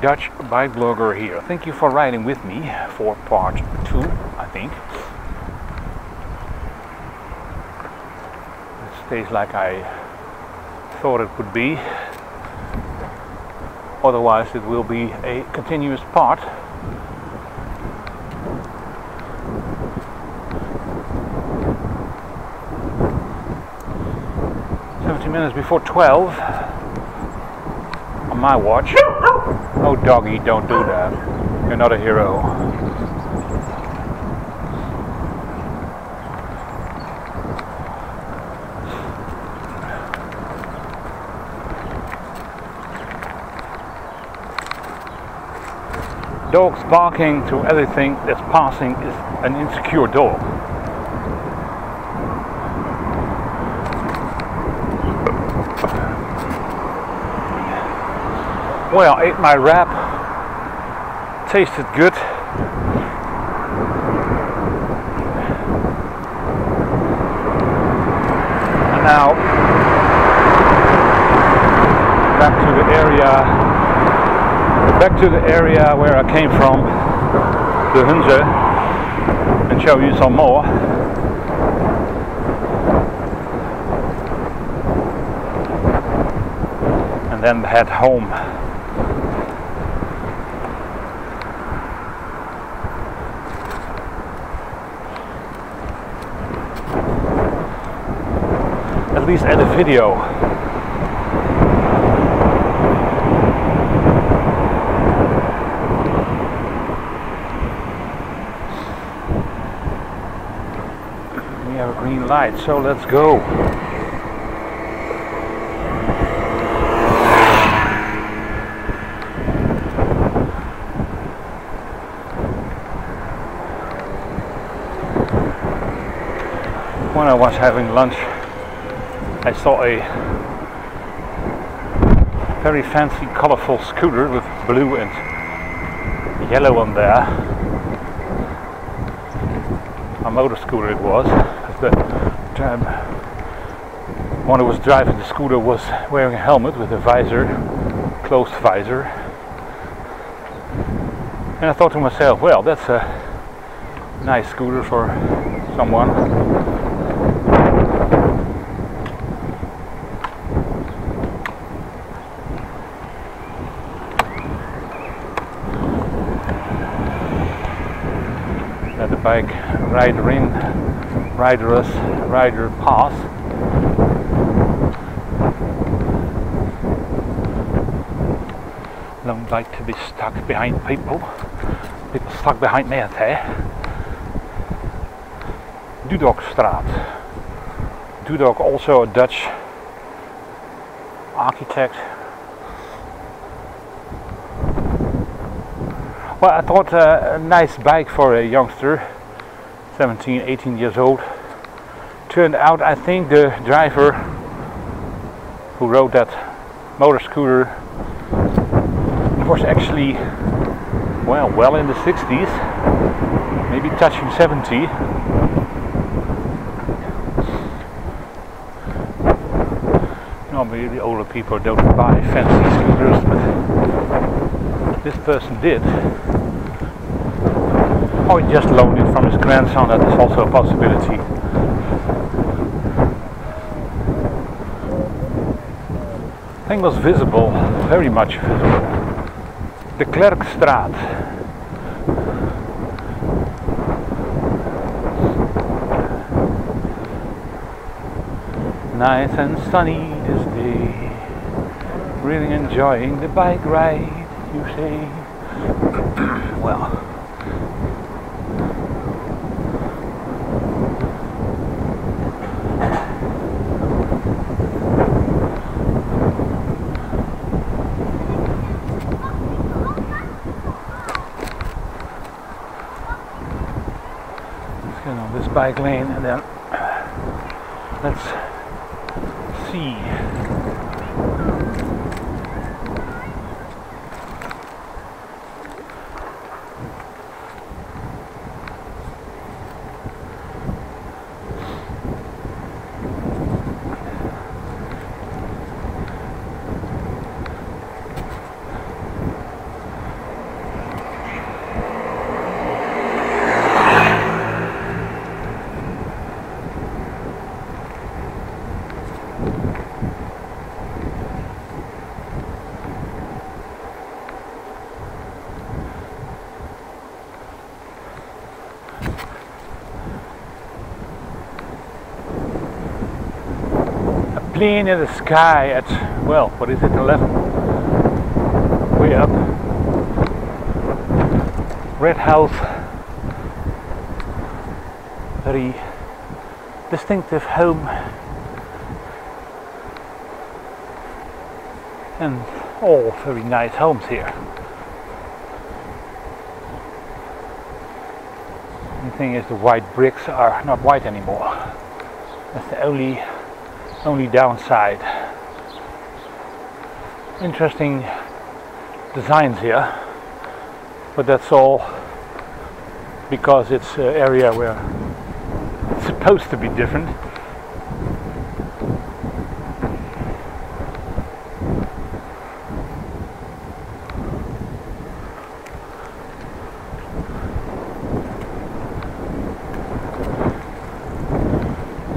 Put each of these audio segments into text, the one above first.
Dutch bike blogger here. Thank you for riding with me for part two, I think. It stays like I thought it would be. Otherwise, it will be a continuous part. Seventy minutes before twelve on my watch. Oh, doggy, don't do that. You're not a hero. Dogs barking to everything that's passing is an insecure dog. Well, ate my wrap. Tasted good. And now back to the area back to the area where I came from, the Hunze, and show you some more. And then head home. At least add a video. We have a green light, so let's go. When I was having lunch, I saw a very fancy, colorful scooter with blue and yellow on there. A motor scooter it was. The um, one who was driving the scooter was wearing a helmet with a visor, closed visor. And I thought to myself, well, that's a nice scooter for someone. The bike rider in, riderless, rider pass. Don't like to be stuck behind people. People stuck behind me net, hè? Dudokstraat. Dudok, also a Dutch architect. Well, I thought uh, a nice bike for a youngster, 17, 18 years old. Turned out, I think the driver who rode that motor scooter was actually, well, well in the 60s, maybe touching 70. Normally, the older people don't buy fancy scooters, but this person did. Or just loaned it from his grandson, that is also a possibility. Thing was visible, very much visible. De Klerkstraat. Nice and sunny this day. Really enjoying the bike ride, you say. well, let's get on this bike lane and then let's see. Clean in the sky at, well, what is it, 11? Way up. Red house. Very distinctive home. And all very nice homes here. The thing is the white bricks are not white anymore. That's the only only downside. Interesting designs here, but that's all because it's an area where it's supposed to be different.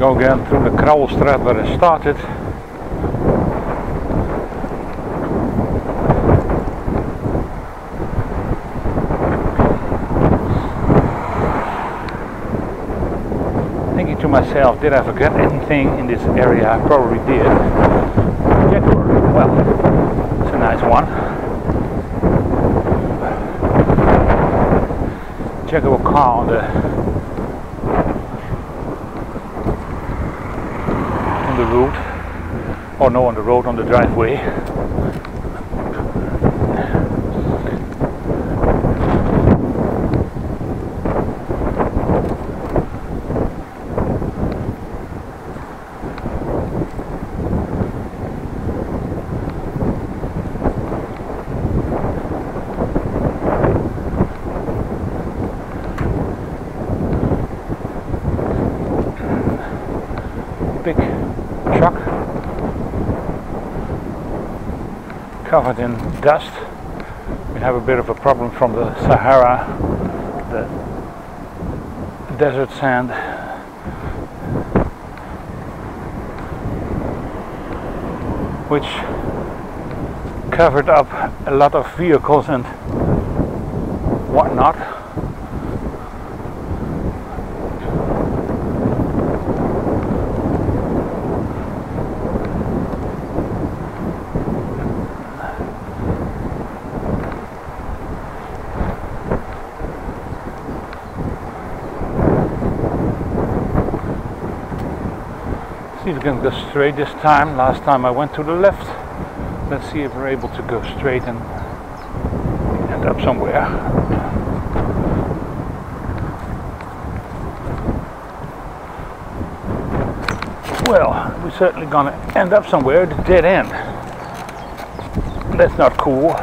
Go again through the Crouwelstraat where it started. Thinking to myself, did I forget anything in this area? I probably did. Jaguar, well, it's a nice one. Jaguar car on the the road or no on the road on the driveway covered in dust. We have a bit of a problem from the Sahara, the desert sand. Which covered up a lot of vehicles and whatnot. We can go straight this time. Last time I went to the left. Let's see if we're able to go straight and end up somewhere. Well, we're certainly gonna end up somewhere at a dead end. That's not cool.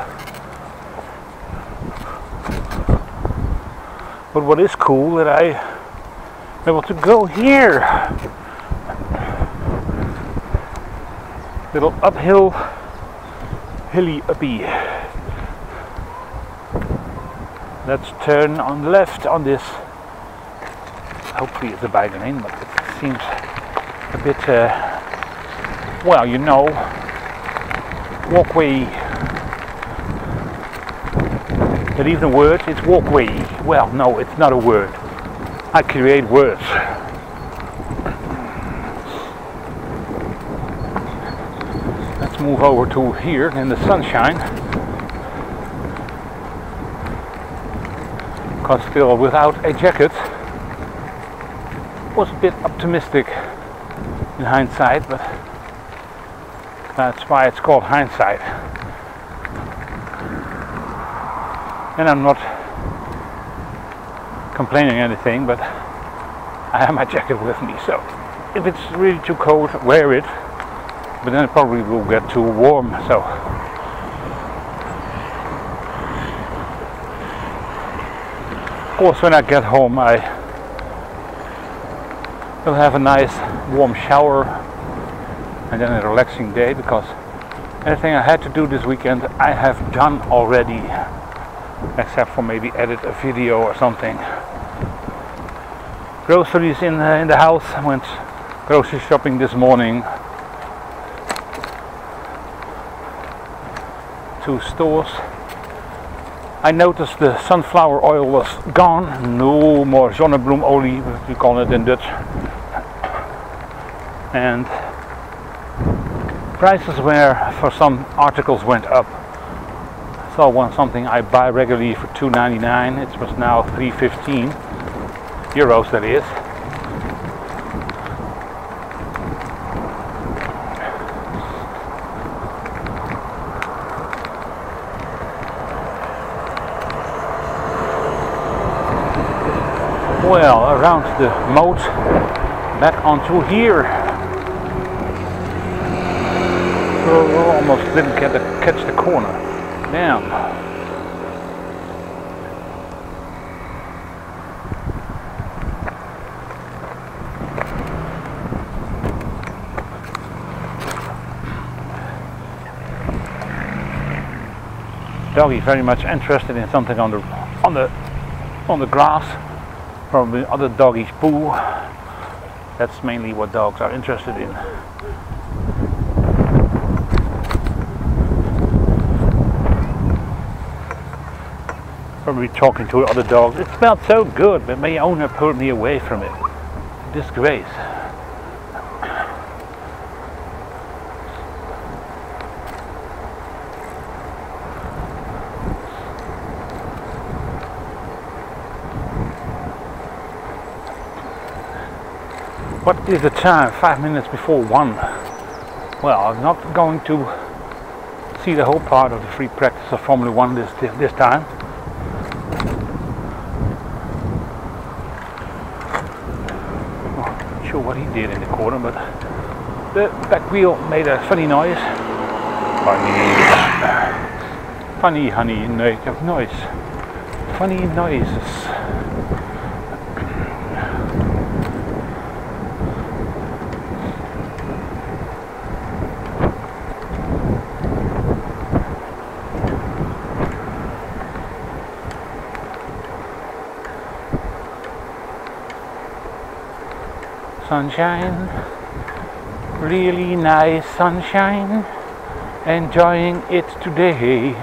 But what is cool that I able to go here. Little uphill, hilly uppy. Let's turn on the left on this. Hopefully it's a bike lane, but it seems a bit, uh, well, you know, walkway. That even a word? It's walkway. Well, no, it's not a word. I create words. Move over to here in the sunshine. Because still without a jacket was a bit optimistic in hindsight, but that's why it's called hindsight. And I'm not complaining anything, but I have my jacket with me, so if it's really too cold, wear it but then it probably will get too warm so. Of course when I get home I will have a nice warm shower and then a relaxing day because anything I had to do this weekend I have done already except for maybe edit a video or something. Groceries in, uh, in the house. I went grocery shopping this morning two stores. I noticed the sunflower oil was gone. No more zonnebloemolie, we call it in Dutch. And prices were for some articles went up. Saw one something I buy regularly for 2.99. It was now 3.15 euros. That is. Well, around the moat, back onto here. Oh, almost didn't get the, catch the corner. Damn. Doggy very much interested in something on the on the on the grass probably other doggies poo that's mainly what dogs are interested in. Probably talking to other dogs. It smelled so good but my owner pulled me away from it. Disgrace What is the time? Five minutes before one. Well, I'm not going to see the whole part of the free practice of Formula One this this time. Not sure what he did in the corner, but the back wheel made a funny noise. Funny, funny, honey, noise. Funny noises. Sunshine really nice sunshine enjoying it today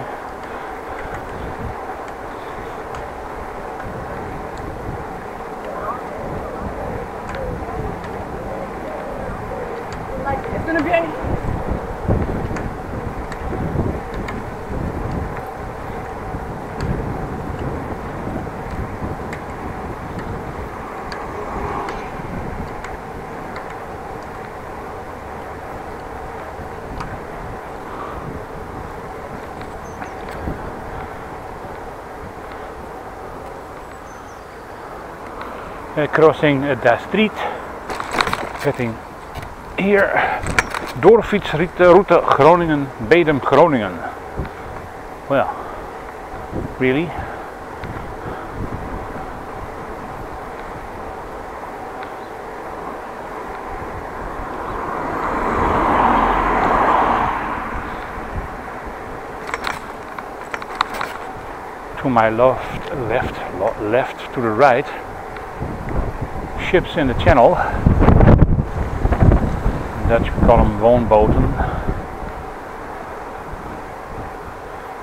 uh, crossing the street getting here doorfietsroute Groningen Bedum Groningen. Well really? To my left left left to the right ships in the channel. Dutch call them woonboten.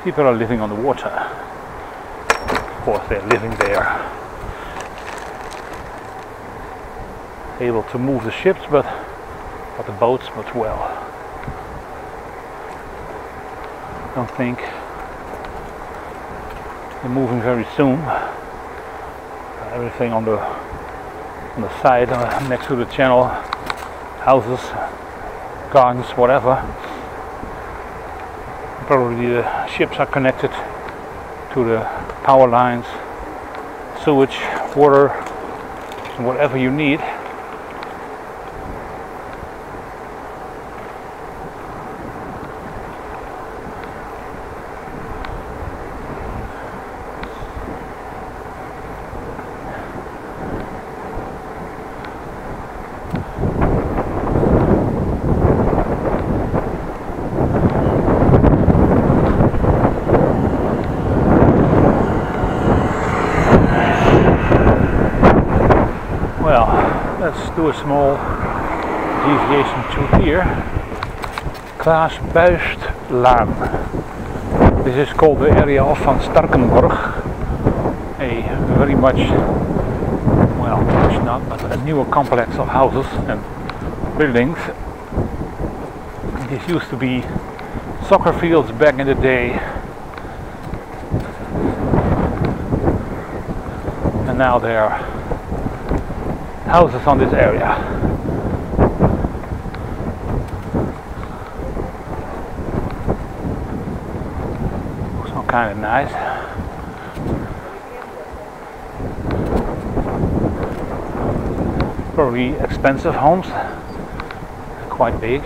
People are living on the water. Of course, they're living there. Able to move the ships, but not the boats, but well. Don't think they're moving very soon. Everything on the on the side uh, next to the channel houses gardens whatever. Probably the ships are connected to the power lines sewage water whatever you need do a small deviation to here. Klaas Buistlaan. This is called the area of Van Starkenborgh. A very much, well, much not, but a newer complex of houses and buildings This used to be soccer fields back in the day. And now there are houses on this area. So kind of nice. Probably expensive homes, quite big.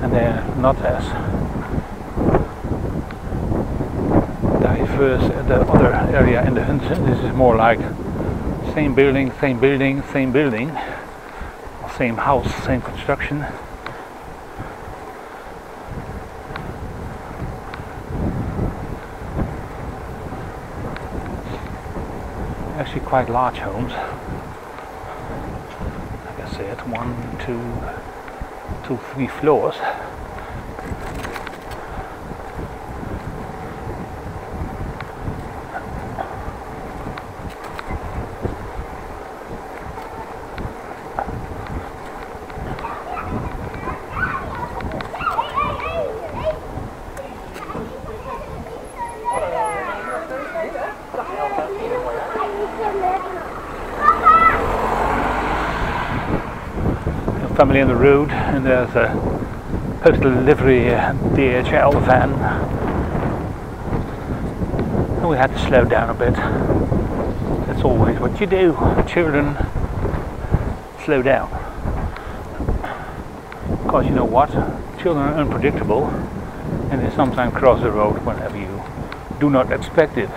and they're not as diverse as the other area in the Hunze. This is more like same building, same building, same building, same house, same construction. Actually quite large homes. Like I said, one, two, two, three floors. Family on the road and there's a postal delivery uh, DHL van. And we had to slow down a bit. That's always what you do children. Slow down. Because you know what? Children are unpredictable and they sometimes cross the road whenever you do not expect it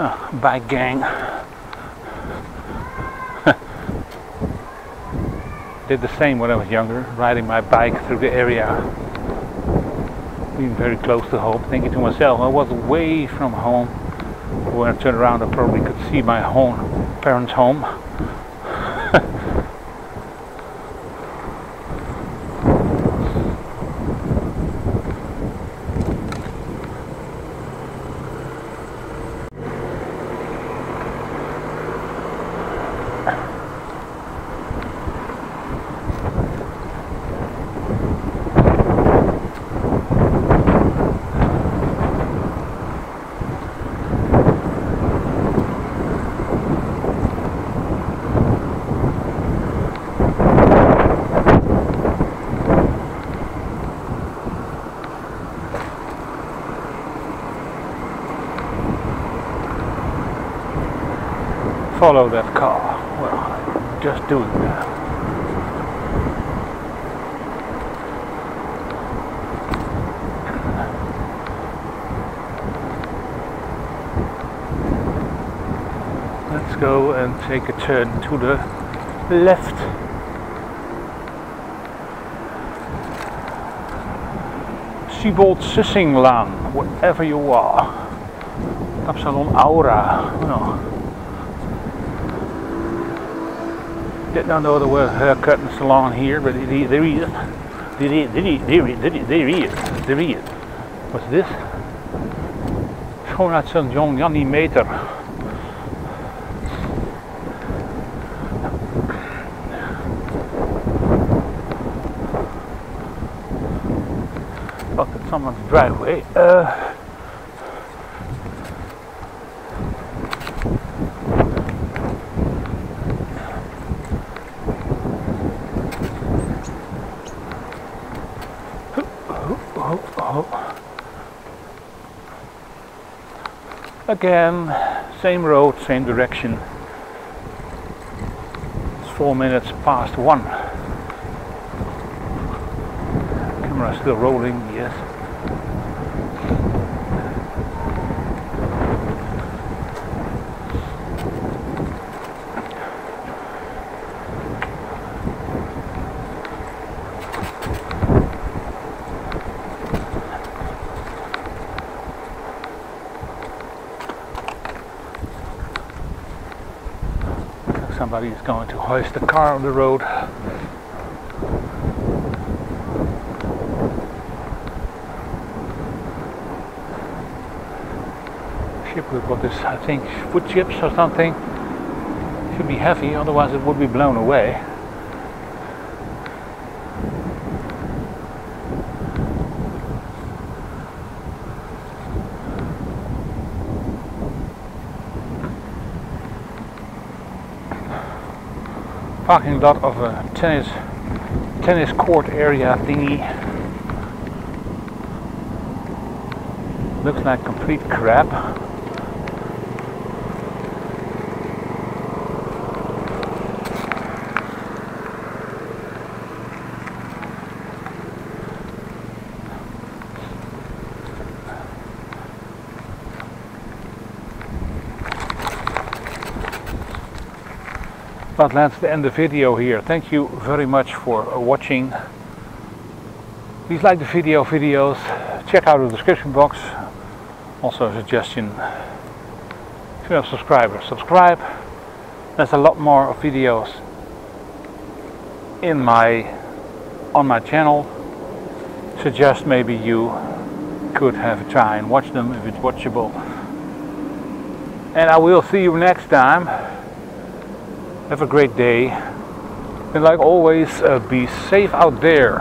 oh, bike gang. Did the same when I was younger, riding my bike through the area, being very close to home, thinking to myself, I was away from home. When I turned around, I probably could see my home, parents' home. Follow that car. Well, I'm just doing that. Let's go and take a turn to the left. Siebold Sussinglaan, wherever you are. Absalon Aura. Oh. Did not know was a haircut and salon here, but there. There is. There. There is. There. There is. What's this? Uit zo'n John Jannie meter. Thought that someone's driveway. Uh, Again, same road, same direction. It's four minutes past one. Camera still rolling, yes. somebody is going to hoist a car on the road. Ship we've got this, I think, wood chips or something. Should be heavy, otherwise it would be blown away. Parking lot of a tennis tennis court area thingy. Looks like complete crap. But let's end the video here. Thank you very much for watching. Please like the video videos. Check out the description box. Also a suggestion. If you're not a subscriber, subscribe. There's a lot more videos in my on my channel. Suggest maybe you could have a try and watch them if it's watchable. And I will see you next time. Have a great day. And like always, uh, be safe out there.